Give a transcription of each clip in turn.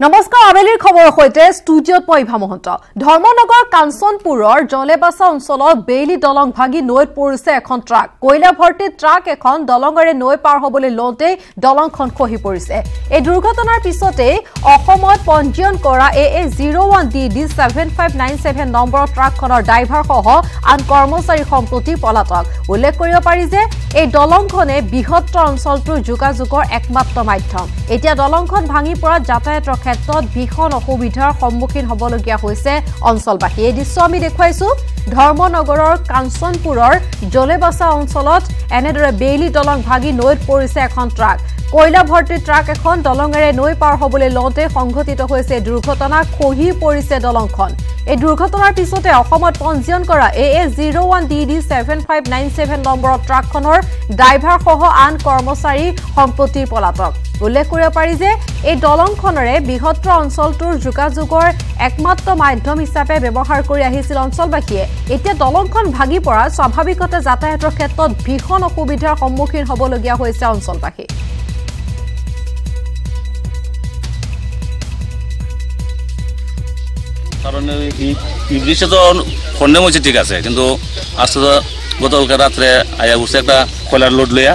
নমস্কাৰ আবেলিৰ খবৰৰ সৈতে ষ্টুডিঅ'ত মই ইভা মহন্ত। ধৰ্মনগৰ কাঞ্চনপুৰৰ জলেবাচা অঞ্চলত বেইলি দলং ভাগি নৈত পৰিছে এখন ট্ৰাক। কয়লা ভৰ্তি ট্ৰাক এখন দলঙেৰে নৈ পাৰ হবলৈ লওঁতেই দলংখন খহি পৰিছে। এই দুৰ্ঘটনাৰ পিছতেই অসমত পঞ্জীয়ন কৰা A A zero' one D D seven five nine seven নম্বৰৰ ট্ৰাকখনৰ ড্ৰাইভাৰসহ আন কৰ্মচাৰী সম্প্ৰতি পলাতক। উল্লেখ কৰিব পাৰি যে এই দলংখনে বৃহত্তৰ অঞ্চলটোৰ যোগাযোগৰ একমাত্ৰ মাধ্যম। এতিয়া দলংখন ভাঙি পৰাত যাতায়াতৰ ক্ষেত্ৰত ভীষণ অসুবিধাৰ সন্মুখীন হ'বলগীয়া হৈছে অঞ্চলবাসী। এই দৃশ্য আমি দেখুৱাইছো ধৰ্মনগৰৰ কাঞ্চনপুৰৰ জলেবাচা অঞ্চলত। এনেদৰে বেইলি দলং ভাগি নৈত পৰিছে এখন ট্ৰাক। কয়লা ভৰ্তি ট্ৰাক এখন দলঙেৰে নৈ পাৰ হবলৈ লওঁতে সংঘটিত হৈছে দুৰ্ঘটনা। খহি পৰিছে দলংখন। এই দুৰ্ঘটনাৰ পিছতে অসমত পঞ্জীয়ন কৰা A A zero' one D D seven five nine seven নম্বৰৰ ট্ৰাকখনৰ ড্ৰাইভাৰসহ আন কৰ্মচাৰী সম্পত্তিৰ পলাতক। উল্লেখ কৰিব পাৰি যে এই দলংখনেৰে বৃহত্তৰ অঞ্চলটোৰ যোগাযোগৰ একমাত্ৰ মাধ্যম হিচাপে ব্যৱহাৰ কৰি আহিছিল অঞ্চলবাসীয়ে। এতিয়া দলংখন ভাগি পৰা স্বাভাৱিকতে যাতায়াতৰ ক্ষেত্ৰত ভীষণ অসুবিধাৰ সন্মুখীন হ'বলগীয়া হৈছে অঞ্চলবাসী। কারণ ব্রিজটা তো ফোনে মধ্যে ঠিক আছে, কিন্তু আজকে তো গতকালকে রাত্রে আয়া উঠছে একটা কয়লার লোড লইয়া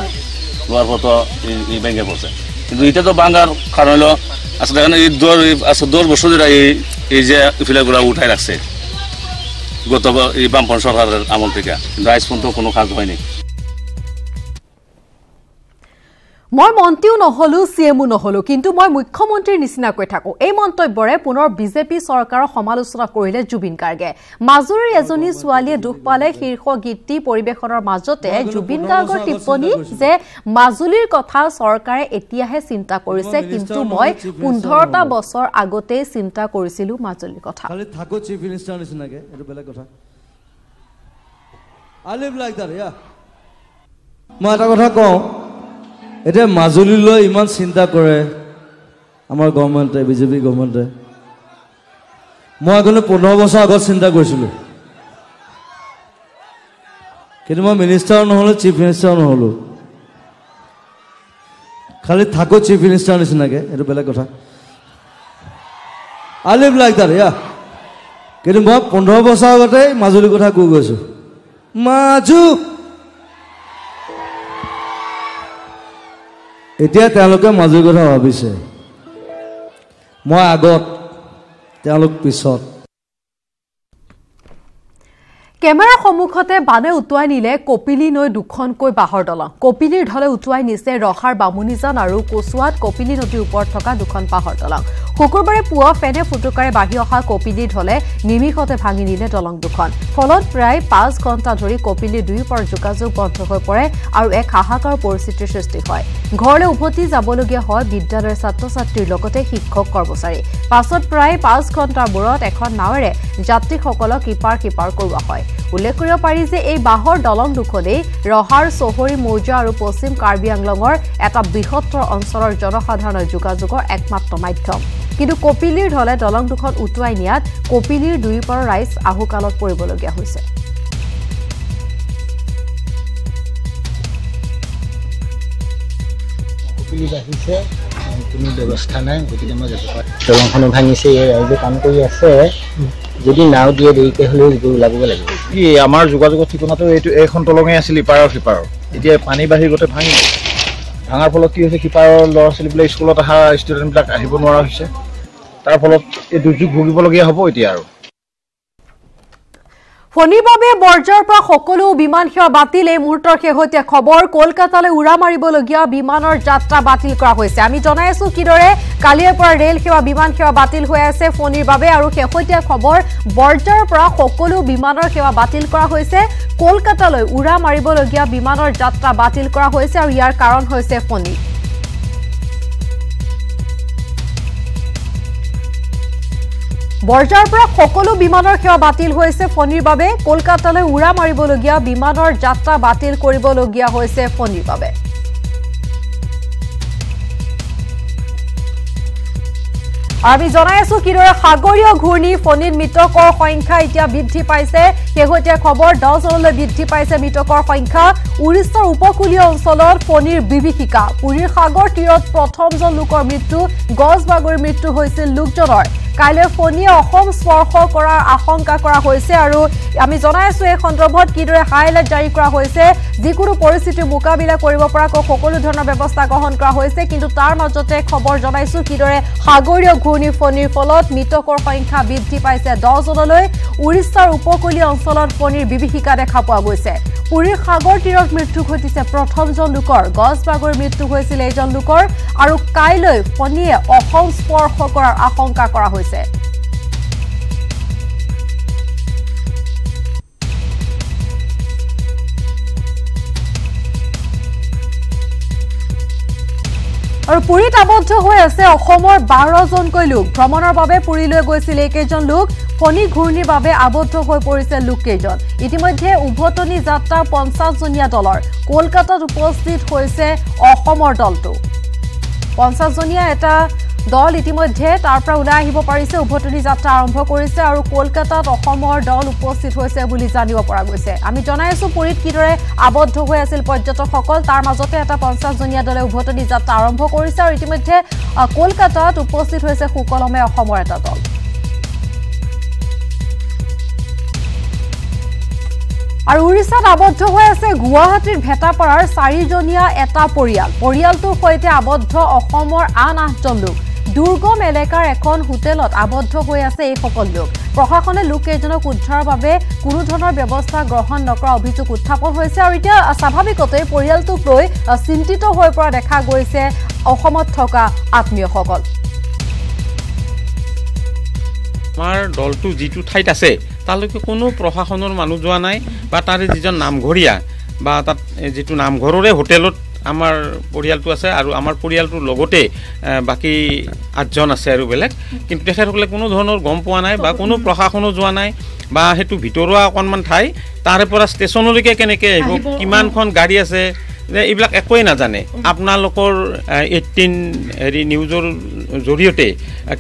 লোয়ার পর তো এই- ব্যাংকে পড়ছে। কিন্তু এটা তো বাঙ্গার কারণ হলো আসলে এখানে এই দর আজকে দশ বছর ধরে এই এই যে ফিলাগুলা উঠাই রাখছে, গত এই বামপন সরকারের আমল থেকে, কিন্তু আজ পর্যন্ত কোনো কাজ হয়নি। মই মন্ত্ৰীও নহলো চি এমো নহলো কিন্তু মই মুখ্যমন্ত্ৰীৰ নিচিনাকৈ থাকো। এই মন্তব্যৰে পুনৰ বিজেপি চৰকাৰৰ সমালোচনা কৰিলে জুবিন গাৰ্গে। মাজুলীৰ এজনী ছোৱালীয়ে দুখ পালে শীৰ্ষ গীতটি পৰিৱেশনৰ মাজতে জুবিন গাৰ্গৰ টিপ্পনী যে মাজুলীৰ কথা চৰকাৰে এতিয়াহে চিন্তা কৰিছে কিন্তু মই পোন্ধৰটা বছৰ আগতেই চিন্তা কৰিছিলো মাজুলীৰ কথা। মই এটা কথা কওঁ এতিয়া মাজুলীলৈ ইমান চিন্তা কৰে। আমাৰ গভৰ্ণমেণ্টে বিজেপি গভৰ্ণমেণ্টে মই কিন্তু পোন্ধৰ বছৰ আগত চিন্তা কৰিছিলোঁ। কিন্তু মই মিনিষ্টাৰ নহ'লোঁ চিফ মিনিষ্টাৰ নহ'লোঁ। খালি থাকো চিফ মিনিষ্টাৰ নিচিনাকে এইটো বেলেগ কথা। আই লিভ লাইক ইয়া কিন্তু মই পোন্ধৰ বছৰ আগতেই মাজুলীৰ কথা কৈ গৈছোঁ। মাজু এতিয়া তেওঁলোকে মাজুলীৰ কথা ভাবিছে। মই আগত তেওঁলোক পিছত কেমেৰাৰ সন্মুখতে বানে উটুৱাই নিলে কপিলী নৈ দুখনকৈ বাঁহৰ দলং। কপিলীৰ ঢলে উটুৱাই নিছে ৰহাৰ বামুণীজান আৰু কচুৱাত কপিলী নদীৰ ওপৰত থকা দুখন বাঁহৰ দলং। শুকুৰবাৰে পুৱা ফেনে ফুটুকাৰে বাঢ়ি অহা কপিলীৰ ঢলে নিমিষতে ভাঙি নিলে দলং দুখন। ফলত প্ৰায় পাঁচ ঘণ্টা ধৰি কপিলীৰ দুয়োপাৰ যোগাযোগ বন্ধ হৈ পৰে আৰু এক হাহাকাৰ পৰিস্থিতিৰ সৃষ্টি হয়। ঘৰলৈ উভতি যাবলগীয়া হয় বিদ্যালয়ৰ ছাত্ৰ ছাত্ৰীৰ লগতে শিক্ষক কৰ্মচাৰী। পাছত প্ৰায় পাঁচ ঘণ্টাৰ মূৰত এখন নাৱেৰে যাত্ৰীসকলক ইপাৰ সিপাৰ কৰোৱা হয়। উল্লেখ কৰিব পাৰি যে এই বাঁহৰ দলং দুখনেই ৰহাৰ চহৰী মৌজা আৰু পশ্চিম কাৰ্বি আংলঙৰ এটা বৃহত্তৰ অঞ্চলৰ জনসাধাৰণৰ যোগাযোগৰ একমাত্ৰ মাধ্যম। কিন্তু কপিলীৰ ঢলে দলং দুখন উটুৱাই নিয়াত কপিলীৰ দুয়োপাৰৰ ৰাইজ আহুকালত পৰিবলগীয়া হৈছে। কোনো ব্যৱস্থা নাই গতিকে মই যাব পাৰোঁ দলংখনো ভাঙিছে এই ৰাইজে কাম কৰি আছে। যদি নাও দিয়ে দেৰিকৈ হ'লেও ওলাবগৈ লাগিব কি আমাৰ যোগাযোগৰ ঠিকনাটো এইটো এইখন দলঙে আছিল ইপাৰৰ সিপাৰৰ। এতিয়া পানী বাঢ়ি গোটেই ভাঙি ভাঙাৰ ফলত কি হৈছে সিপাৰৰ ল'ৰা ছোৱালীবিলাক স্কুলত অহা ষ্টুডেণ্টবিলাক আহিব নোৱাৰা হৈছে। তাৰ ফলত এই দুৰ্যোগ ভুগিবলগীয়া হ'ব এতিয়া আৰু। ফণীৰ বাবে বৰ্জাৰ পৰা সকলো বিমান সেৱা বাতিল। এই মুহূৰ্তৰ শেহতীয়া খবৰ কলকাতালৈ উৰা মাৰিবলগীয়া বিমানৰ যাত্ৰা বাতিল কৰা হৈছে। আমি জনাই আছো কিদৰে কালিৰে পৰা ৰেল সেৱা বিমান সেৱা বাতিল হৈ আছে ফণীৰ বাবে আৰু শেহতীয়া খবৰ বৰ্জাৰ পৰা সকলো বিমানৰ সেৱা বাতিল কৰা হৈছে। কলকাতালৈ উৰা মাৰিবলগীয়া বিমানৰ যাত্ৰা বাতিল কৰা হৈছে আৰু ইয়াৰ কাৰণ হৈছে ফণী। বৰ্জাৰ পৰা সকলো বিমানৰ সেৱা বাতিল হৈছে। ফণীৰ বাবে কলকাতালৈ উৰা মাৰিবলগীয়া বিমানৰ যাত্ৰা বাতিল কৰিবলগীয়া হৈছে ফণীৰ বাবে। আমি জনাই আছো কিদৰে সাগৰীয় ঘূৰ্ণী ফণীত মৃতকৰ সংখ্যা এতিয়া বৃদ্ধি পাইছে। শেহতীয়া খবৰ দহজনলৈ বৃদ্ধি পাইছে মৃতকৰ সংখ্যা। উৰিষ্যাৰ উপকূলীয় অঞ্চলত ফণীৰ বিভীষিকা। পুৰীৰ সাগৰ তীৰত প্ৰথমজন লোকৰ মৃত্যু গছ বাগৰি মৃত্যু হৈছিল লোকজনৰ। কাইলৈ ফণীয়ে অসম স্পৰ্শ কৰাৰ আশংকা কৰা হৈছে আৰু আমি জনাই আছো এই সন্দৰ্ভত কিদৰে হাই এলাৰ্ট জাৰি কৰা হৈছে যিকোনো পৰিস্থিতিৰ মোকাবিলা কৰিব পৰাকৈ সকলো ধৰণৰ ব্যৱস্থা গ্ৰহণ কৰা হৈছে কিন্তু তাৰ মাজতে খবৰ জনাইছো কিদৰে সাগৰীয় ঘূৰ্ণী ফণীৰ ফলত মৃতকৰ সংখ্যা বৃদ্ধি পাইছে। দহজনলৈ উৰিষ্যাৰ উপকূলীয় অঞ্চলত ফণীৰ বিভীষিকা দেখা পোৱা গৈছে। পুৰীৰ সাগৰ তীৰত মৃত্যু ঘটিছে। প্ৰথমজন লোকৰ গছ বাগৰি মৃত্যু হৈছিল এইজন লোকৰ আৰু কাইলৈ ফণীয়ে অসম স্পৰ্শ কৰাৰ আশংকা কৰা হৈছে। আৰু পুৰীত আবদ্ধ হৈ আছে অসমৰ বাৰজনকৈ লোক। ভ্ৰমণৰ বাবে পুৰীলৈ গৈছিল এইকেইজন লোক। ফণী ঘূৰ্ণীৰ বাবে আবদ্ধ হৈ পৰিছে লোককেইজন। ইতিমধ্যে উভতনি যাত্ৰা পঞ্চাছজনীয়া দলৰ কলকাতাত উপস্থিত হৈছে অসমৰ দলটো। পঞ্চাছজনীয়া এটা দল ইতিমধ্যে তাৰ পৰা ওলাই আহিব পাৰিছে। উভতনি যাত্ৰা আৰম্ভ কৰিছে আৰু কলকাতাত অসমৰ দল উপস্থিত হৈছে বুলি জানিব পৰা গৈছে। আমি জনাই আছো পুৰীত কিদৰে আবদ্ধ হৈ আছিল পৰ্যটকসকল। তাৰ মাজতে এটা পঞ্চাছজনীয়া দলে উভতনি যাত্ৰা আৰম্ভ কৰিছে আৰু ইতিমধ্যে কলকাতাত উপস্থিত হৈছে সুকলমে অসমৰ এটা দল। আৰু উৰিষ্যাত আবদ্ধ হৈ আছে গুৱাহাটীৰ ভেটাপাৰাৰ চাৰিজনীয়া এটা পৰিয়াল। পৰিয়ালটোৰ সৈতে আবদ্ধ অসমৰ আন আঠজন লোক। দুৰ্গম এলেকাৰ এখন হোটেলত আবদ্ধ হৈ আছে এইসকল লোক। প্ৰশাসনে লোককেইজনক উদ্ধাৰৰ বাবে কোনো ধৰণৰ ব্যৱস্থা গ্ৰহণ নকৰা অভিযোগ উত্থাপন হৈছে আৰু এতিয়া স্বাভাৱিকতে পৰিয়ালটোক লৈ চিন্তিত হৈ পৰা দেখা গৈছে অসমত থকা আত্মীয়সকল। আমাৰ দলটো যিটো ঠাইত আছে তালৈকে কোনো প্ৰশাসনৰ মানুহ যোৱা নাই বা তাৰে যিজন নামঘৰীয়া বা তাত যিটো নামঘৰৰে হোটেলত আমাৰ পৰিয়ালটো আছে আৰু আমাৰ পৰিয়ালটোৰ লগতে বাকী আঠজন আছে আৰু বেলেগ। কিন্তু তেখেতসকলে কোনো ধৰণৰ গম পোৱা নাই বা কোনো প্ৰশাসনো যোৱা নাই বা সেইটো ভিতৰুৱা অকণমান ঠাই তাৰে পৰা ষ্টেচনলৈকে কেনেকৈ আহিব কিমানখন গাড়ী আছে এইবিলাক একোৱেই নাজানে। আপোনালোকৰ এইটিন হেৰি নিউজৰ জৰিয়তে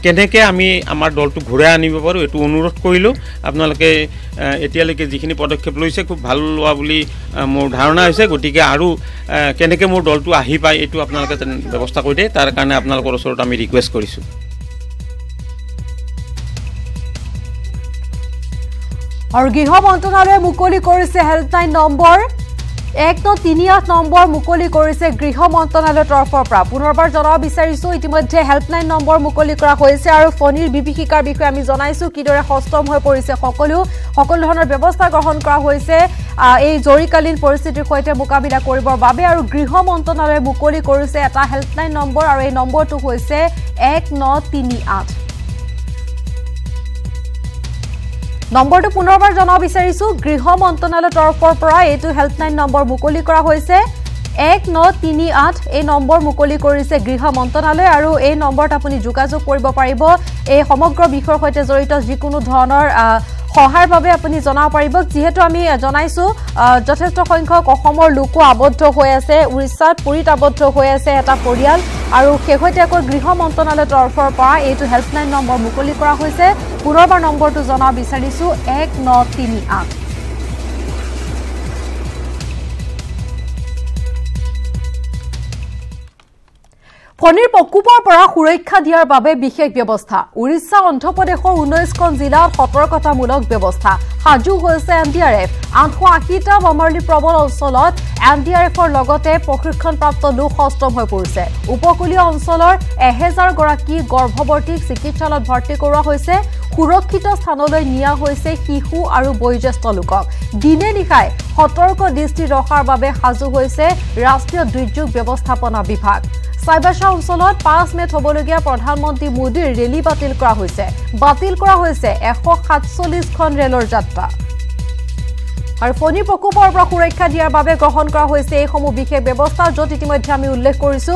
কেনেকৈ আমি আমাৰ দলটো ঘূৰাই আনিব পাৰোঁ এইটো অনুৰোধ কৰিলোঁ। আপোনালোকে এতিয়ালৈকে যিখিনি পদক্ষেপ লৈছে খুব ভাল লোৱা বুলি মোৰ ধাৰণা হৈছে। গতিকে আৰু কেনেকৈ মোৰ দলটো আহি পায় এইটো আপোনালোকে ব্যৱস্থা কৰি দিয়ে। তাৰ কাৰণে আপোনালোকৰ ওচৰত আমি ৰিকুৱেষ্ট কৰিছোঁ। আৰু গৃহ মন্ত্ৰণালয়ে মুকলি কৰিছে হেল্পলাইন নম্বৰ। এক ন তিনি আঠ নম্বৰ মুকলি কৰিছে গৃহ মন্ত্ৰণালয়ৰ তৰফৰ পৰা। পুনৰবাৰ জনাব বিচাৰিছো ইতিমধ্যে হেল্পলাইন নম্বৰ মুকলি কৰা হৈছে আৰু ফণীৰ বিভীষিকাৰ বিষয়ে আমি জনাইছো কিদৰে সষ্টম হৈ পৰিছে সকলো সকলো ধৰণৰ ব্যৱস্থা গ্ৰহণ কৰা হৈছে এই জৰুৰীকালীন পৰিস্থিতিৰ সৈতে মোকাবিলা কৰিবৰ বাবে আৰু গৃহ মন্ত্ৰণালয়ে মুকলি কৰিছে এটা হেল্পলাইন নম্বৰ আৰু এই নম্বৰটো হৈছে এক ন তিনি আঠ। নম্বৰটো পুনৰবাৰ জনাব বিচাৰিছো। গৃহ মন্ত্ৰণালয়ৰ তৰফৰ পৰা এইটো হেল্পলাইন নম্বৰ মুকলি কৰা হৈছে। এক ন তিনি আঠ এই নম্বৰ মুকলি কৰিছে গৃহ মন্ত্ৰণালয় আৰু এই নম্বৰত আপুনি যোগাযোগ কৰিব পাৰিব। এই সমগ্ৰ বিষয়ৰ সৈতে জড়িত যিকোনো ধৰণৰ সহায়ৰ বাবে আপুনি জনাব পাৰিব। যিহেতু আমি জনাইছো যথেষ্ট সংখ্যক অসমৰ লোকো আবদ্ধ হৈ আছে। উৰিষ্যাত পুৰীত আবদ্ধ হৈ আছে এটা পৰিয়াল। আৰু শেহতীয়াকৈ গৃহ মন্ত্ৰণালয়ৰ তৰফৰ পৰা এইটো হেল্পলাইন নম্বৰ মুকলি কৰা হৈছে। পুনৰবাৰ নম্বৰটো জনাব বিচাৰিছো এক ন তিনি আঠ। ফণীৰ প্ৰকোপৰ পৰা সুৰক্ষা দিয়াৰ বাবে বিশেষ ব্যৱস্থা। উৰিষ্যা অন্ধ্ৰপ্ৰদেশৰ ঊনৈছখন জিলাত সতৰ্কতামূলক ব্যৱস্থা। সাজু হৈছে এন ডি আৰ এফ। আঠশ আশীটা বমৰলি প্ৰবল অঞ্চলত এন ডি আৰ এফৰ লগতে প্ৰশিক্ষণপ্ৰাপ্ত লোক সষ্টম হৈ পৰিছে। উপকূলীয় অঞ্চলৰ এহেজাৰগৰাকী গৰ্ভৱতীক চিকিৎসালয়ত ভৰ্তি কৰোৱা হৈছে। সুৰক্ষিত স্থানলৈ নিয়া হৈছে শিশু আৰু বয়োজ্যেষ্ঠ লোকক। দিনে নিশাই সতৰ্ক দৃষ্টি ৰখাৰ বাবে সাজু হৈছে ৰাষ্ট্ৰীয় দুৰ্যোগ ব্যৱস্থাপনা বিভাগ। চাইবাছা অঞ্চলত পাঁচ মেত হ'বলগীয়া প্ৰধানমন্ত্ৰী মোদীৰ ৰেলী বাতিল কৰা হৈছে। বাতিল কৰা হৈছে এশ সাতচল্লিছখন ৰেলৰ যাত্ৰা। আৰু ফণী প্ৰকোপৰ পৰা সুৰক্ষা দিয়াৰ বাবে গ্ৰহণ কৰা হৈছে এইসমূহ বিশেষ ব্যৱস্থা য'ত ইতিমধ্যে আমি উল্লেখ কৰিছো।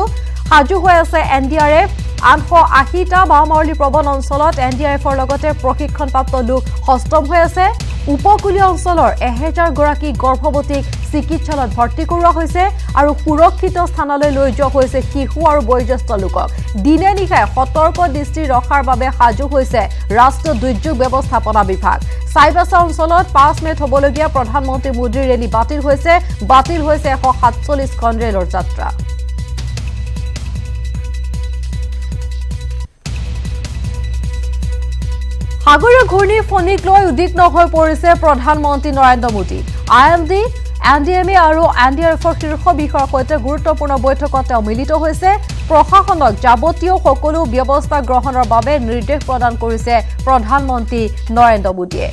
সাজু হৈ আছে এন ডি আৰ এফ। আঠশ আশীটা বাওমাৱলী প্ৰবণ অঞ্চলত এন ডি আৰ এফৰ লগতে প্ৰশিক্ষণপ্ৰাপ্ত লোক সষ্টম হৈ আছে। উপকূলীয় অঞ্চলৰ এহেজাৰগৰাকী গৰ্ভৱতীক চিকিৎসালয়ত ভৰ্তি কৰোৱা হৈছে আৰু সুৰক্ষিত স্থানলৈ লৈ যোৱা হৈছে শিশু আৰু বয়োজ্যেষ্ঠ লোকক। দিনে নিশাই সতৰ্ক দৃষ্টি ৰখাৰ বাবে সাজু হৈছে ৰাষ্ট্ৰীয় দুৰ্যোগ ব্যৱস্থাপনা বিভাগ। চাইবাছা অঞ্চলত পাঁচ মেত হ'বলগীয়া প্ৰধানমন্ত্ৰী মোদীৰ ৰেলী বাতিল হৈছে। বাতিল হৈছে এশ সাতচল্লিছখন ৰেলৰ যাত্ৰা। সাগৰীয় ঘূৰ্ণী ফণীক লৈ উদ্বিগ্ন হৈ পৰিছে প্ৰধানমন্ত্ৰী Narendra Modi. I M D N D M A আৰু এন ডি আৰ এফৰ শীৰ্ষ বিষয়াৰ সৈতে গুৰুত্বপূৰ্ণ বৈঠকত তেওঁ মিলিত হৈছে। প্ৰশাসনক যাৱতীয় সকলো ব্যৱস্থা গ্ৰহণৰ বাবে নিৰ্দেশ প্ৰদান কৰিছে প্ৰধানমন্ত্ৰী নৰেন্দ্ৰ মোদীয়ে।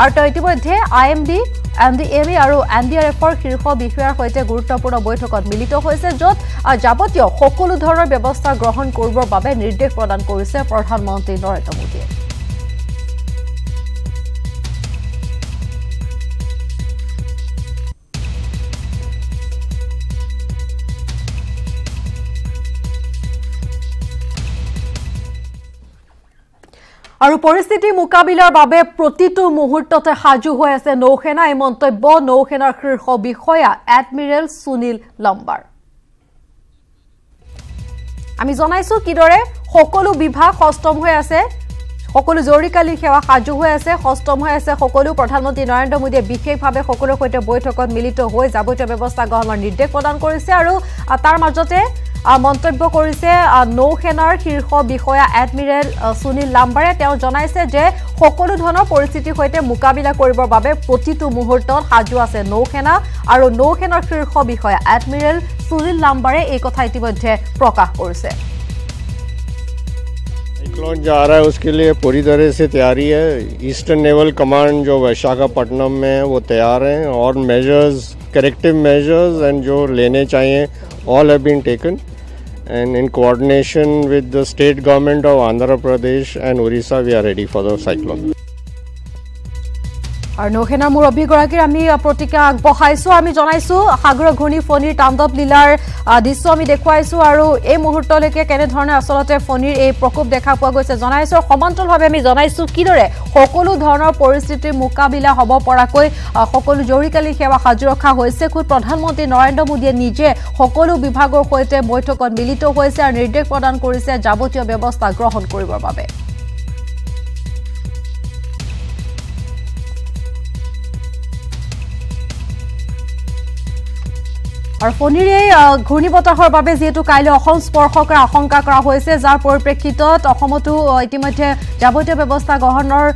আৰু তেওঁ ইতিমধ্যে I M D N D M A আৰু এন ডি আৰ এফৰ শীৰ্ষ বিষয়াৰ সৈতে গুৰুত্বপূৰ্ণ বৈঠকত মিলিত হৈছে য'ত যাৱতীয় সকলো ধৰণৰ ব্যৱস্থা গ্ৰহণ কৰিবৰ বাবে নিৰ্দেশ প্ৰদান কৰিছে প্ৰধানমন্ত্ৰী নৰেন্দ্ৰ মোদীয়ে। আৰু পৰিস্থিতি মোকাবিলাৰ বাবে প্ৰতিটো মুহূৰ্ততে সাজু হৈ আছে নৌসেনা। এই মন্তব্য নৌসেনাৰ শীৰ্ষ বিষয়া এডমিৰেল সুনীল লম্বাৰ। আমি জনাইছো কিদৰে সকলো বিভাগ সষ্টম হৈ আছে সকলো জৰুৰীকালীন সেৱা সাজু হৈ আছে সষ্টম হৈ আছে সকলো প্ৰধানমন্ত্ৰী নৰেন্দ্ৰ মোদীয়ে বিশেষভাৱে সকলোৰে সৈতে বৈঠকত মিলিত হৈ যাৱতীয় ব্যৱস্থা গ্ৰহণৰ নিৰ্দেশ প্ৰদান কৰিছে আৰু তাৰ মাজতে মন্তব্য কৰিছে আহ, নৌসেনাৰ শীৰ্ষ বিষয়া এডমিৰেল আহ, সুনীল লাম্বাৰে তেওঁ জনাইছে যে সকলো ধৰণৰ পৰিস্থিতিৰ সৈতে মোকাবিলা কৰিবৰ বাবে প্ৰতিটো মুহূৰ্তত সাজু আছে নৌসেনা আৰু নৌসেনাৰ শীৰ্ষ বিষয়া এডমিৰেল সুনীল লাম্বাৰে এই কথা ইতিমধ্যে প্ৰকাশ কৰিছে साइक्लोन जा रहा है उसके लिए पूरी तरह से तैयारी है ईस्टर्न नेवल कमांड जो विशाखापट्टनम में है वो तैयार हैं और मेजर्स करेक्टिव मेजर्स एंड जो लेने चाहिए all have been taken and in coordination with the state government of Andhra Pradesh and Orissa, we are ready for the cyclone. আৰু নৌসেনাৰ মুৰব্বীগৰাকীৰ আমি প্ৰতিক্ৰিয়া আগবঢ়াইছো আমি জনাইছো সাগৰৰ ঘূৰ্ণী ফণীৰ তাণ্ডৱ লীলাৰ দৃশ্য আমি দেখুৱাইছো আৰু এই মুহূৰ্তলৈকে কেনেধৰণে আচলতে ফণীৰ এই প্ৰকোপ দেখা পোৱা গৈছে জনাইছো আৰু সমান্তৰালভাৱে আমি জনাইছো কিদৰে সকলো ধৰণৰ পৰিস্থিতিৰ মোকাবিলা হ'ব পৰাকৈ সকলো জৰুৰীকালীন সেৱা সাজু ৰখা হৈছে। খুদ প্ৰধানমন্ত্ৰী নৰেন্দ্ৰ মোদীয়ে নিজে সকলো বিভাগৰ সৈতে বৈঠকত মিলিত হৈছে আৰু নিৰ্দেশ প্ৰদান কৰিছে যাৱতীয় ব্যৱস্থা গ্ৰহণ কৰিবৰ বাবে। আৰু ফণীৰ ঘূৰ্ণী বতাহৰ বাবে যিহেতু কাইলৈ অসম স্পৰ্শ কৰাৰ আশংকা কৰা হৈছে যাৰ পৰিপ্ৰেক্ষিতত অসমতো ইতিমধ্যে যাৱতীয় ব্যৱস্থা গ্ৰহণৰ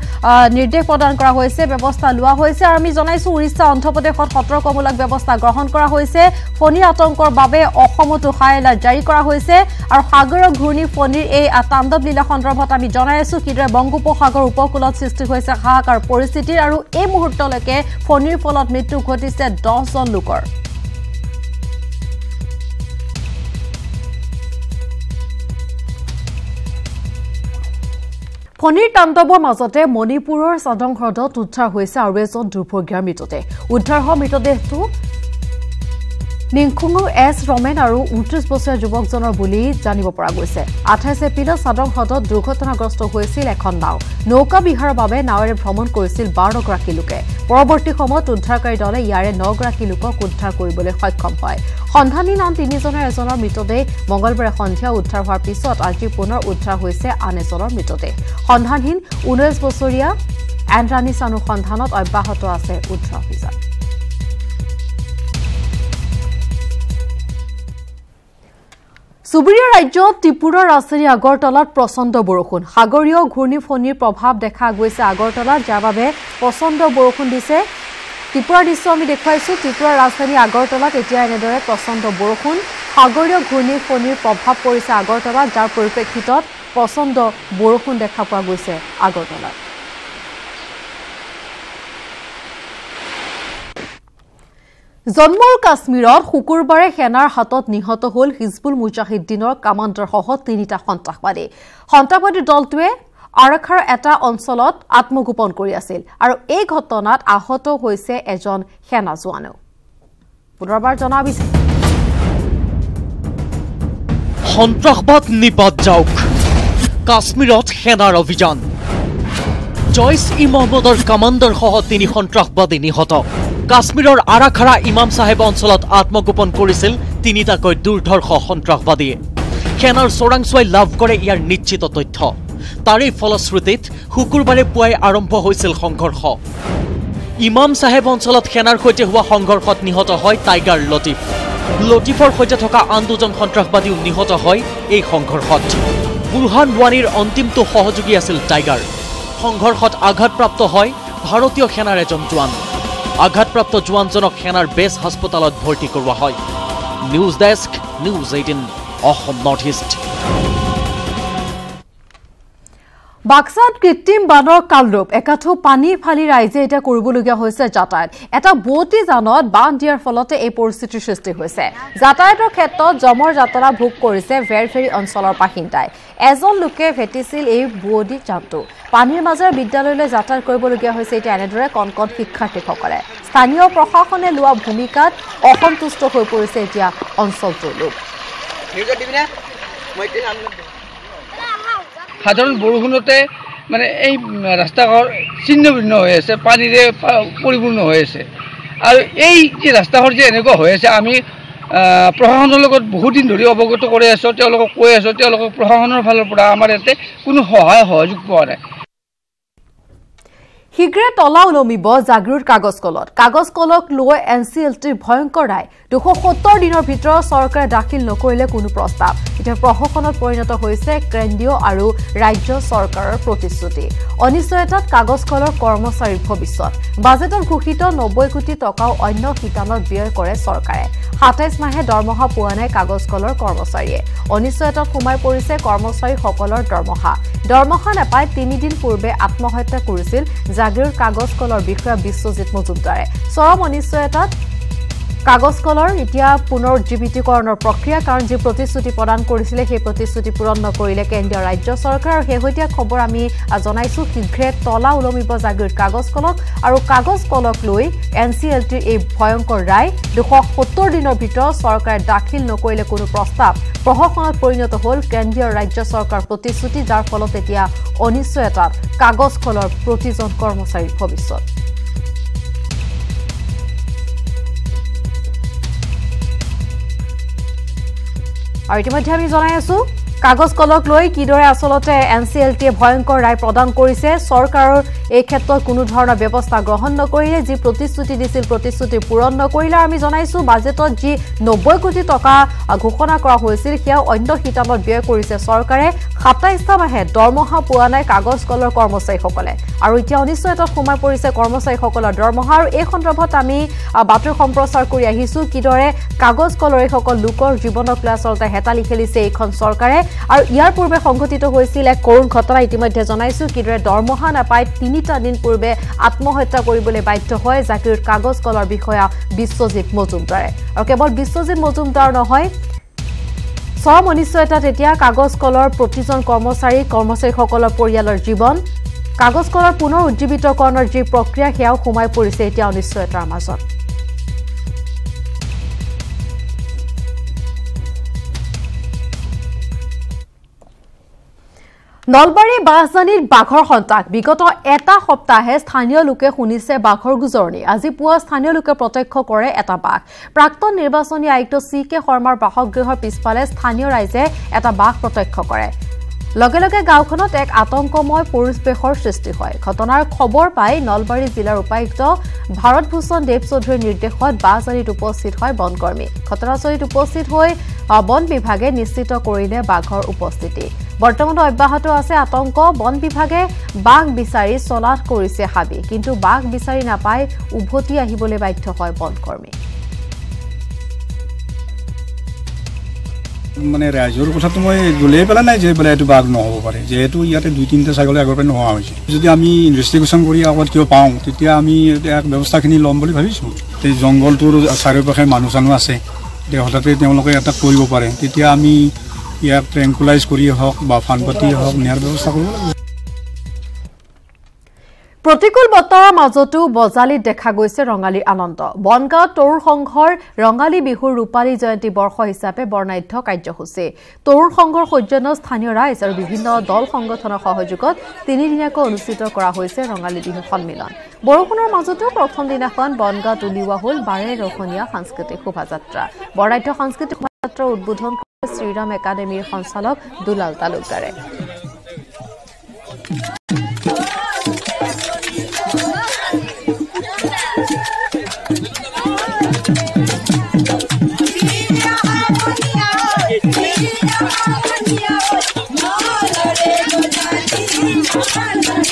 নিৰ্দেশ প্ৰদান কৰা হৈছে ব্যৱস্থা লোৱা হৈছে। আৰু আমি জনাইছো উৰিষ্যা অন্ধ্ৰপ্ৰদেশত সতৰ্কমূলক ব্যৱস্থা গ্ৰহণ কৰা হৈছে। ফণীৰ আতংকৰ বাবে অসমতো হাই এলাৰ্ট জাৰি কৰা হৈছে। আৰু সাগৰৰ ঘূৰ্ণী ফণীৰ এই তাণ্ডৱ লীলা সন্দৰ্ভত আমি জনাই আছো কিদৰে বংগোপসাগৰ উপকূলত সৃষ্টি হৈছে হাহাকাৰ পৰিস্থিতিৰ। আৰু এই মুহূৰ্তলৈকে ফণীৰ ফলত মৃত্যু ঘটিছে দহজন লোকৰ। ফণীৰ তাণ্ডৱৰ মাজতে মণিপুৰৰ চাদং হ্ৰদত উদ্ধাৰ হৈছে আৰু এজন দুৰ্ভগীয়াৰ মৃতদেহ। উদ্ধাৰ হোৱা মৃতদেহটো নিংখুঙৰ এছ ৰমেন আৰু ঊনত্ৰিছ বছৰীয়া যুৱকজনৰ বুলি জানিব পৰা গৈছে। আঠাইছ এপ্ৰিলত চাদং হ্ৰদত দুৰ্ঘটনাগ্ৰস্ত হৈছিল এখন নাও। নৌকা বিহাৰৰ বাবে নাৱেৰে ভ্ৰমণ কৰিছিল বাৰগৰাকী লোকে। পৰৱৰ্তী সময়ত উদ্ধাৰকাৰী দলে ইয়াৰে নগৰাকী লোকক উদ্ধাৰ কৰিবলৈ সক্ষম হয়। সন্ধানহীন আন তিনিজনৰ এজনৰ মৃতদেহ মঙলবাৰে সন্ধিয়া উদ্ধাৰ হোৱাৰ পিছত আজি পুনৰ উদ্ধাৰ হৈছে আন এজনৰ মৃতদেহ। সন্ধানহীন ঊনৈছ বছৰীয়া এণ্ড্ৰানিছ অনুসন্ধানত অব্যাহত আছে উদ্ধাৰ অভিযান। চুবুৰীয়া ৰাজ্য ত্ৰিপুৰাৰ ৰাজধানী আগৰতলাত প্ৰচণ্ড বৰষুণ। সাগৰীয় ঘূৰ্ণী ফণীৰ প্ৰভাৱ দেখা গৈছে আগৰতলাত যাৰ বাবে প্ৰচণ্ড বৰষুণ দিছে। ত্ৰিপুৰাৰ দৃশ্য আমি দেখুৱাইছো। ত্ৰিপুৰাৰ ৰাজধানী আগৰতলাত এতিয়া এনেদৰে প্ৰচণ্ড বৰষুণ। সাগৰীয় ঘূৰ্ণী ফণীৰ প্ৰভাৱ পৰিছে আগৰতলাত যাৰ পৰিপ্ৰেক্ষিতত প্ৰচণ্ড বৰষুণ দেখা পোৱা গৈছে আগৰতলাত। জম্মুৰ কাশ্মীৰত শুকুৰবাৰে সেনাৰ হাতত নিহত হ'ল হিজবুল মুজাহিদ্দিনৰ কামাণ্ডাৰসহ তিনিটা সন্ত্ৰাসবাদী। সন্ত্ৰাসবাদী দলটোৱে আৰাখাৰ এটা অঞ্চলত আত্মগোপন কৰি আছিল আৰু এই ঘটনাত আহত হৈছে এজন সেনা জোৱানো সন্ত্ৰাসবাদ নিপাত যাওক। কাশ্মীৰত সেনাৰ অভিযান। জয়ছ ই মহম্মদৰ কামাণ্ডাৰসহ তিনি সন্ত্ৰাসবাদী নিহত। কাশ্মীৰৰ আৰাখাৰা ইমাম চাহেব অঞ্চলত আত্মগোপন কৰিছিল তিনিটাকৈ দুৰ্ধৰ্ষ সন্ত্ৰাসবাদীয়ে সেনাৰ চোৰাংচোৱাই লাভ কৰে ইয়াৰ নিশ্চিত তথ্য। তাৰেই ফলশ্ৰুতিত শুকুৰবাৰে পুৱাই আৰম্ভ হৈছিল সংঘৰ্ষ। ইমাম চাহেব অঞ্চলত সেনাৰ সৈতে হোৱা সংঘৰ্ষত নিহত হয় টাইগাৰ লতিফ। লতিফৰ সৈতে থকা আন দুজন সন্ত্ৰাসবাদীও নিহত হয় এই সংঘৰ্ষত। বুৰহান ৱানীৰ অন্তিমটো সহযোগী আছিল টাইগাৰ। সংঘৰ্ষত আঘাতপ্ৰাপ্ত হয় ভাৰতীয় সেনাৰ এজন জোৱান। আঘাতপ্ৰাপ্ত জোৱানজনক সেনাৰ বেছ হাস্পতালত ভৰ্তি কৰোৱা হয়। News desk news eighteen Assam north east. বাক্সাত কৃত্ৰিম বানৰ কালৰূপ একাঠো পানী ফালি ৰাইজে এতিয়া কৰিবলগীয়া হৈছে যাতায়াত। এটা বোৱতী যানত বান্ধ দিয়াৰ ফলতে এই পৰিস্থিতিৰ সৃষ্টি হৈছে। যাতায়াতৰ ক্ষেত্ৰত জমৰ যাতনা ভোগ কৰিছে ভেৰফেৰী অঞ্চলৰ বাসিন্দাই। এজন লোকে ভেটিছিল এই বোৱতী যানটো। পানীৰ মাজেৰে বিদ্যালয়লৈ যাতায়াত কৰিবলগীয়া হৈছে এতিয়া এনেদৰে কণ কণ শিক্ষাৰ্থীসকলে। স্থানীয় প্ৰশাসনে লোৱা ভূমিকাত অসন্তুষ্ট হৈ পৰিছে এতিয়া অঞ্চলটোৰ লোক। সাধাৰণ বৰষুণতে মানে এই ৰাস্তা ঘৰ ছিন্ন ভিন্ন হৈ আছে পানীৰে পৰিপূৰ্ণ হৈ আছে। আৰু এই যে ৰাস্তাঘৰ যে এনেকুৱা হৈ আছে আমি প্ৰশাসনৰ লগত বহুত দিন ধৰি অৱগত কৰি আছোঁ তেওঁলোকক কৈ আছোঁ তেওঁলোকক প্ৰশাসনৰ ফালৰ পৰা আমাৰ ইয়াতে কোনো সহায় সহযোগ পোৱা নাই। শীঘ্ৰে তলা ওলমিব জাগিৰোড কাগজ কলত কাগজ কলক লৈ এন চি এল টিৰ ভয়ংকৰ ৰায়। দুশ সত্তৰ দিনৰ ভিতৰত চৰকাৰে দাখিল নকৰিলে কোনো প্ৰস্তাৱ। এতিয়া প্ৰশাসনত পৰিণত হৈছে কেন্দ্ৰীয় আৰু ৰাজ্য চৰকাৰৰ প্ৰতিশ্ৰুতি। অনিশ্চয়তাত কাগজ কলৰ কৰ্মচাৰীৰ ভৱিষ্যত। বাজেটত ঘোষিত নব্বৈ কোটি টকাও অন্য শিতানত ব্যয় কৰে চৰকাৰে। সাতাইছ মাহে দৰমহা পোৱা নাই কাগজ কলৰ কৰ্মচাৰীয়ে। অনিশ্চয়তাত সোমাই পৰিছে কৰ্মচাৰীসকলৰ দৰমহা। দৰমহা নাপাই তিনিদিন পূৰ্বে আত্মহত্যা কৰিছিল জাগিৰোড কাগজ কলৰ বিষয়া বিশ্বজিৎ মজুমদাৰে। চৰম অনিশ্চয়তাত কাগজ কলৰ এতিয়া পুনৰ উজ্জীৱিতকৰণৰ প্ৰক্ৰিয়া কাৰণ যি প্ৰতিশ্ৰুতি প্ৰদান কৰিছিলে সেই প্ৰতিশ্ৰুতি পূৰণ নকৰিলে কেন্দ্ৰীয় ৰাজ্য চৰকাৰ। আৰু শেহতীয়া খবৰ আমি জনাইছো শীঘ্ৰে তলা ওলমিব জাগিৰোড কাগজ কলক। আৰু কাগজ কলক লৈ এন চি এল টিৰ এই ভয়ংকৰ ৰায় দুশ সত্তৰ দিনৰ ভিতৰত চৰকাৰে দাখিল নকৰিলে কোনো প্ৰস্তাৱ। প্ৰশাসনত পৰিণত হ'ল কেন্দ্ৰীয় ৰাজ্য চৰকাৰ প্ৰতিশ্ৰুতি যাৰ ফলত এতিয়া অনিশ্চয়তাত কাগজ কলৰ প্ৰতিজন কৰ্মচাৰীৰ ভৱিষ্যত। আৰু ইতিমধ্যে আমি জনাই আছো কাগজ কলক লৈ কিদৰে আচলতে এন চি এল টিয়ে ভয়ংকৰ ৰায় প্ৰদান কৰিছে চৰকাৰৰ এই ক্ষেত্ৰত কোনো ধৰণৰ ব্যৱস্থা গ্ৰহণ নকৰিলে যি প্ৰতিশ্ৰুতি দিছিল প্ৰতিশ্ৰুতি পূৰণ নকৰিলে আমি জনাইছো বাজেটত যি নব্বৈ কোটি টকা ঘোষণা কৰা হৈছিল সেয়াও অন্য শিতানত ব্যয় কৰিছে চৰকাৰে। সাতাইছটা মাহে দৰমহা পোৱা নাই কাগজ কলৰ কৰ্মচাৰীসকলে। আৰু এতিয়া অনিশ্চয়তাত সোমাই পৰিছে কৰ্মচাৰীসকলৰ দৰমহা। আৰু এই সন্দৰ্ভত আমি বাতৰি সম্প্ৰচাৰ কৰি আহিছো কিদৰে কাগজ কলৰ এইসকল লোকৰ জীৱনক লৈ আচলতে হেতালি খেলিছে এইখন চৰকাৰে। আৰু ইয়াৰ পূৰ্বে সংঘটিত হৈছিল এক কৰুণ ঘটনা ইতিমধ্যে জনাইছো কিদৰে দৰমহা নাপাই তিনিটা দিন পূৰ্বে আত্মহত্যা কৰিবলৈ বাধ্য হয় জাকিৰ কাগজ কলৰ বিষয়া বিশ্বজিৎ মজুমদাৰে। আৰু কেৱল বিশ্বজিৎ মজুমদাৰ নহয় চৰম অনিশ্চয়তাত এতিয়া কাগজ কলৰ প্ৰতিজন কৰ্মচাৰী কৰ্মচাৰীসকলৰ পৰিয়ালৰ জীৱন কাগজ কলৰ পুনৰ উজ্জীৱিতকৰণৰ যি প্ৰক্ৰিয়া সেয়াও সোমাই পৰিছে এতিয়া অনিশ্চয়তাৰ মাজত। নলবাৰী বাছজানিত বাঘৰ সন্তাক বিগত এটা সপ্তাহে স্থানীয় লোকে শুনিছে বাঘৰ গুজৰণি আজি পুৱা স্থানীয় লোকে প্ৰত্যক্ষ কৰে এটা বাঘ। প্ৰাক্তন নিৰ্বাচনী আয়ুক্ত চি কে শৰ্মাৰ বাসগৃহৰ পিছফালে স্থানীয় ৰাইজে এটা বাঘ প্ৰত্যক্ষ কৰে। লগে লগে গাঁওখনত এক আতংকময় পৰিৱেশৰ সৃষ্টি হয়। ঘটনাৰ খবৰ পাই নলবাৰী জিলাৰ উপায়ুক্ত ভাৰত ভূষণ দেৱ চৌধুৰীৰ নিৰ্দেশত বাছজানিত উপস্থিত হয় বনকৰ্মী। ঘটনাস্থলীত উপস্থিত হৈ বন বিভাগে নিশ্চিত কৰিলে বাঘৰ উপস্থিতি। বৰ্তমানো অব্যাহত আছে আতংক। বন বিভাগে বাঘ বিচাৰি চলাথ কৰিছে হাবি। কিন্তু বাঘ বিচাৰি নাপাই উভতি আহিবলৈ বাধ্য হয় বনকৰ্মী। মানে ৰাইজৰ কথাটো মই দলিয়াই পেলা নাই যে বোলে এইটো বাঘ নহ'ব পাৰে। যিহেতু ইয়াতে দুই তিনিটা ছাগলী আগৰ পৰাই নোহোৱা হৈছে। যদি আমি ইনভেষ্টিগেশ্যন কৰি আগত কিয় পাওঁ তেতিয়া আমি ইয়াক ব্যৱস্থাখিনি ল'ম বুলি ভাবিছোঁ। এই জংঘলটোৰ চাৰিওপাশে মানুহ চানুহ আছে হঠাতে তেওঁলোকে এটা কৰিব পাৰে। তেতিয়া আমি ইয়াক ট্ৰেংকুলাইজ কৰিয়ে হওক বা ফান পাতিয়ে হওক নিয়াৰ ব্যৱস্থা কৰিব লাগিব। প্ৰতিকূল বতৰৰ মাজতো বজালিত দেখা গৈছে ৰঙালীৰ আনন্দ। বনগাঁও তৰুণ সংঘৰ ৰঙালী বিহুৰ ৰূপালী জয়ন্তী বৰ্ষ হিচাপে বৰ্ণাঢ্য কাৰ্যসূচী। তৰুণ সংঘৰ সৌজন্য স্থানীয় ৰাইজ আৰু বিভিন্ন দল সংগঠনৰ সহযোগত তিনিদিনীয়াকৈ অনুষ্ঠিত কৰা হৈছে ৰঙালী বিহু সন্মিলন। বৰষুণৰ মাজতো প্ৰথম দিনাখন বনগাঁৱত উলিওৱা হ'ল বাৰে ৰহণীয়া সাংস্কৃতিক শোভাযাত্ৰা। বৰ্ণাঢ্য সাংস্কৃতিক ছাত্র উদ্বোধন করে শ্রীরাম একাডেমির সঞ্চালক দুলাল তালুকদারে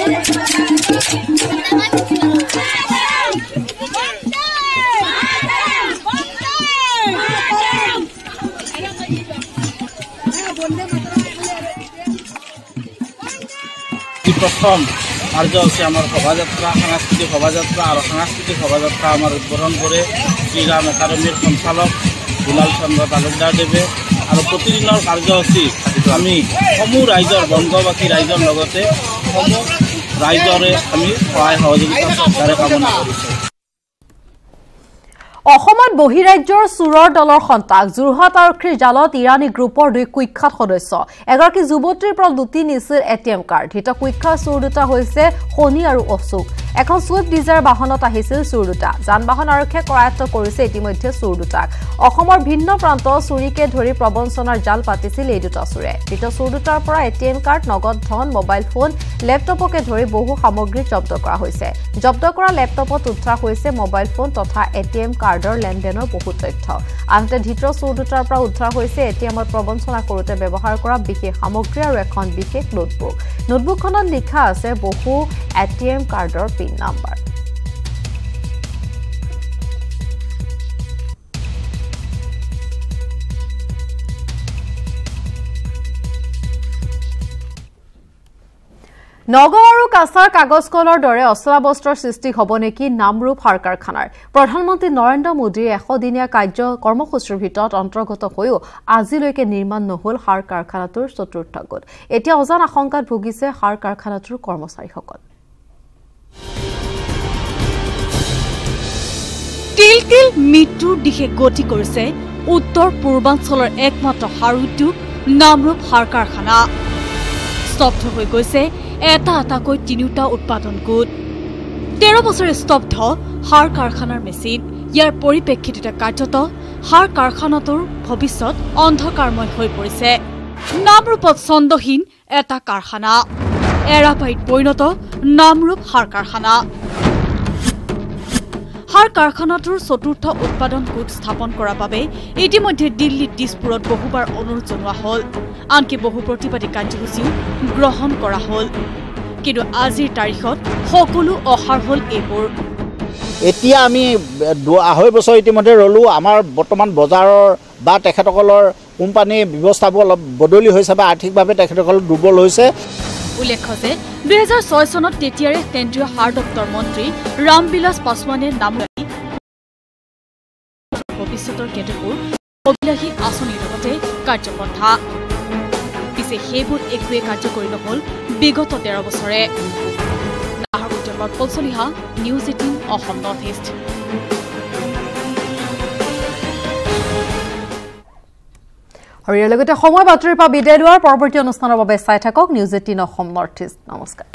Yeah. প্রথম কার্য হচ্ছে আমার শোভাযাত্রা, সাংস্কৃতিক শোভাযাত্রা আর সাংস্কৃতিক শোভাযাত্রা আমার উদ্বোধন করে শ্রীরাম একাডেমির সঞ্চালক দুলাল চন্দ্র তালুকদাৰ দেৱে আৰু প্ৰতিদিনৰ কাৰ্যসূচী আমি সমূহ ৰাইজৰ বংগবাসী ৰাইজৰ লগতে সমূহ ৰাইজৰে আমি সহায় সহযোগিতা চৰকাৰে কামনা কৰিছোঁ বহিৰাজ্যৰ চোৰৰ দলৰ সন্তাক যোৰহাট আৰক্ষীৰ জালত ইৰাণী গ্ৰুপৰ দুই কুখ্যাত সদস্য। এগৰাকী যুৱতীৰ পৰা লুটি নিছিল এ টি এম কাৰ্ড। ধৃত কুখ্যাত চোৰ দুটা হৈছে শনি আৰু অশোক। এখন ছুইফ্ট ডিজাৰ বাহনত আহিছিল চোৰ দুটা। যান বাহন আৰক্ষীয়ে কৰায়ত্ব কৰিছে ইতিমধ্যে চোৰ দুটাক। অসমৰ ভিন্ন প্ৰান্তত চুৰিকে ধৰি প্ৰবঞ্চনাৰ জাল পাতিছিল এই দুটা চোৰে। ধৃত চোৰ দুটাৰ পৰা এ টি এম কাৰ্ড নগদ ধন মোবাইল ফোন লেপটপকে ধৰি বহু সামগ্ৰী জব্দ কৰা হৈছে। জব্দ কৰা লেপটপত উদ্ধাৰ হৈছে মোবাইল ফোন তথা এ টি এম কাৰ্ডৰ লেনদেনৰ বহু তথ্য। আনহাতে ধৃত চোৰ দুটাৰ পৰা উদ্ধাৰ হৈছে এ টি এমত প্ৰবঞ্চনা কৰোঁতে ব্যৱহাৰ কৰা বিশেষ সামগ্ৰী আৰু এখন বিশেষ নোটবুক। নোটবুকখনত লিখা আছে বহু এ টি এম কাৰ্ডৰ নাম্বাৰ নগাঁও আৰু কাছাৰ কাগজ কলৰ দৰে অচলাবস্ত্ৰৰ সৃষ্টি হ'ব নেকি নামৰূপ সাৰ কাৰখানাৰ? প্ৰধানমন্ত্ৰী নৰেন্দ্ৰ মোদীৰ এশদিনীয়া কাৰ্য কৰ্মসূচীৰ ভিতৰত অন্তৰ্গত হৈও আজিলৈকে নিৰ্মাণ নহল সাৰ কাৰখানাটোৰ চতুৰ্থ গোট। এতিয়া অজান আশংকাত ভুগিছে সাৰ কাৰখানাটোৰ কৰ্মচাৰীসকল। তিল তিল মৃত্যুৰ দিশে গতি কৰিছে উত্তৰ পূৰ্বাঞ্চলৰ একমাত্ৰ সাৰ উদ্যোগ নামৰূপ সাৰ কাৰখানা। স্তব্ধ হৈ গৈছে এটা এটাকৈ তিনিওটা উৎপাদন গোট। তেৰ বছৰে স্তব্ধ সাৰ কাৰখানাৰ মেচিন। ইয়াৰ পৰিপ্ৰেক্ষিততে কাৰ্যত সাৰ কাৰখানাটোৰ ভৱিষ্যত অন্ধকাৰময় হৈ পৰিছে। নামৰূপত ছন্দহীন এটা কাৰখানা। এৰাবাৰীত পৰিণত নামৰূপ সাৰ কাৰখানা। সাৰ কাৰখানাটোৰ চতুৰ্থ উৎপাদন গোট স্থাপন কৰাৰ বাবে ইতিমধ্যে দিল্লীত দিছপুৰত বহুবাৰ অনুৰোধ জনোৱা হ'ল। আনকি বহু প্ৰতিবাদী কাৰ্যসূচীও গ্ৰহণ কৰা হ'ল। কিন্তু আজিৰ তাৰিখত সকলো অসাৰ হ'ল এইবোৰ। এতিয়া আমি আঢ়ৈ বছৰ ইতিমধ্যে ৰ'লোঁ। আমাৰ বৰ্তমান বজাৰৰ বা তেখেতসকলৰ কোম্পানীৰ ব্যৱস্থাবোৰ অলপ বদলি হৈছে বা আৰ্থিকভাৱে তেখেতসকল দুৰ্বল হৈছে। উল্লেখ্য যে দুহেজাৰ ছয় চনত তেতিয়াৰে কেন্দ্ৰীয় সাৰ দপ্তৰ মন্ত্ৰী ৰামবিলাস পাছোৱানে নাম ভৱিষ্যতৰ কেতবোৰ অভিলাষী আঁচনিৰ লগতে কাৰ্যপন্থা। পিছে সেইবোৰ একোৱে কাৰ্যকৰী নহল বিগত তেৰ বছৰে। পৰা Palchaliha news eighteen Assam north east. আৰু ইয়াৰ লগতে সময় বাতৰিৰ পৰা বিদায় লোৱাৰ পৰৱৰ্তী অনুষ্ঠানৰ বাবে চাই থাকক news eighteen Assam north east. নমস্কাৰ।